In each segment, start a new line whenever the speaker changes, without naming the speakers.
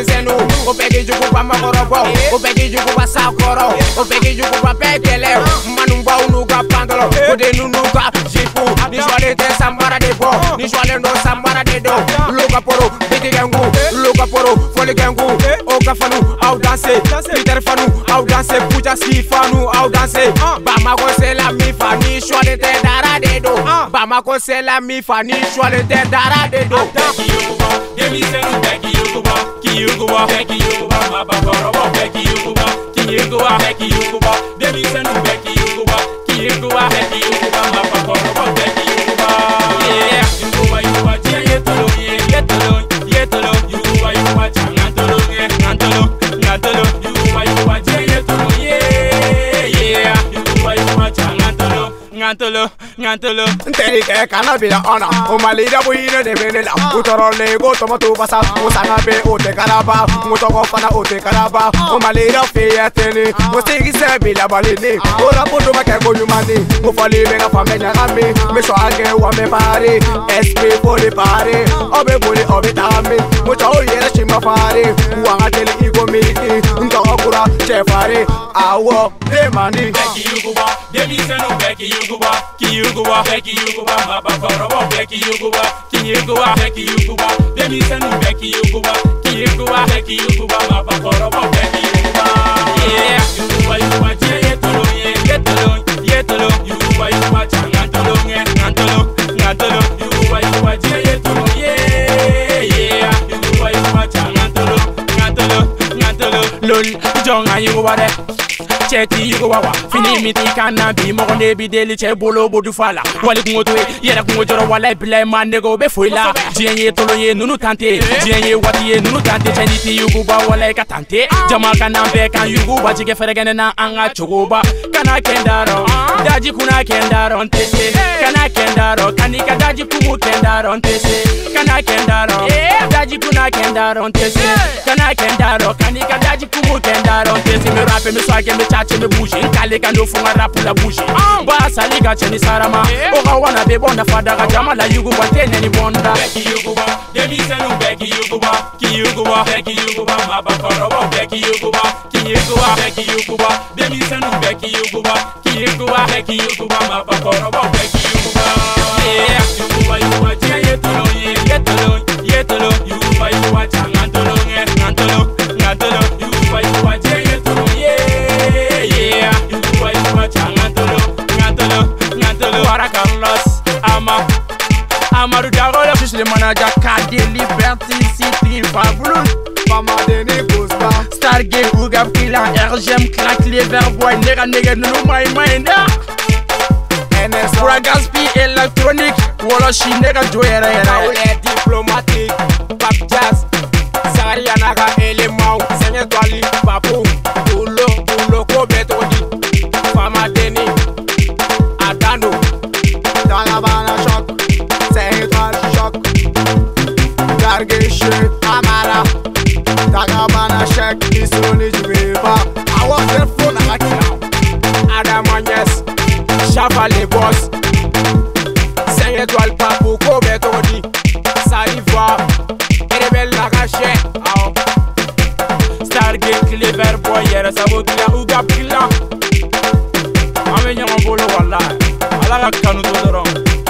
O begi yuguba makorobo begi yuguba sakoro begi yuguba pekele Manu baw nuga pandolo O de nunu ka jipu Ni swale te sambara de bo Ni swale no sambara de do. Luka poro biti gengu Luka poro foli gengu O ka fanu au danse Peter fanu au danse Puja si fanu au danse Bamako se la mi fa Ni swale te dara de do. Bamako se la mi fa Ni swale te dara de do.
Yuguba, you go, thank you, Mama Bakorobo, thank you. ngantolo ngantolo
nteri ke kana bila ona o malida buino de benela o toro le go tomo tu basa o sana be o te karaba o to go fana o te karaba o malida fe ya teni o se ki se bila balini o ra po do ma ke go yumani o fali be na famenya na me me so age wa me pare sp for the pare obe bole obe tami mo cho yere shima pare wa ngateli igo miliki chefare awo demani.
Bẹ́ẹ̀kì yuguba, débi sẹ́nu bẹ́ẹ̀kì yuguba, kì yuguba, bẹ́ẹ̀kì yuguba, màbà kọ̀rọ̀bọ̀ bẹ́ẹ̀kì yuguba, kì yuguba, bẹ́ẹ̀kì yuguba, débi sẹ́nu bẹ́ẹ̀kì yuguba, kì yuguba, bẹ́ẹ̀kì yuguba, màbà kọ̀rọ̀bọ̀ bẹ́ẹ̀kì yuguba. Yuguba yuguba jẹ́. Lol, Jonga Yuguba, de. cɛ ti yuguba wa fini min t'i kan na bi mɔgɔ ne bi deli cɛ bolo bodu fa la wali kungo to ye yɛrɛ kungo jɔrɔ wala bila ma nege o bɛ foyi la diɲɛ ye tolo ye nunu tante diɲɛ ye waati ye nunu tante cɛ ni ti yuguba wala i ka tante jama ka n'an bɛɛ kan yuguba jigɛ fɛrɛgɛnɛ na an ka cogoba kana kɛndarɔ daji kunna kɛndarɔ n tɛ se kana kɛndarɔ kan'i ka daji kumu kɛndarɔ n tɛ se kana kɛndarɔ daji kunna kɛndarɔ n tɛ se na kendaro kanika daji kumu kendaro Kesi mi me mi me mi me mi buji Nkali kanu funga rapu la buji Basa liga cheni sarama Oga wana bebo na fadaga jama la yuguba tene ni bonda Beki demi demisenu beki yuguba Ki yuguba beki yuguba mabakorobo beki yuguba Ki yuguba beki demi demisenu beki yuguba Ki yuguba beki yuguba mabakorobo beki yuguba
Manager KD Liberty City Fabulous Mama Deni Gospa
Stargate Ugab Kila RGM Crack Lever Boy Nega Nega Nunu My Mind
NS
Bragaspi Electronic Wolo Shi Nega Joyera Yera
Hargeshi, Amara Tagabana Sheikh, Isuni Jibiba I was there for Nagakia Adam Anyes, Shafa Lagos Seng étoile Papou, Kobe Todi Saiva, Erebel Nagache Stargate, Clever Boy, Yere Sabotila, Uga Pila Ame nyamon bolo wala
Alaga kanu to doron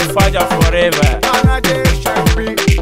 and fire forever.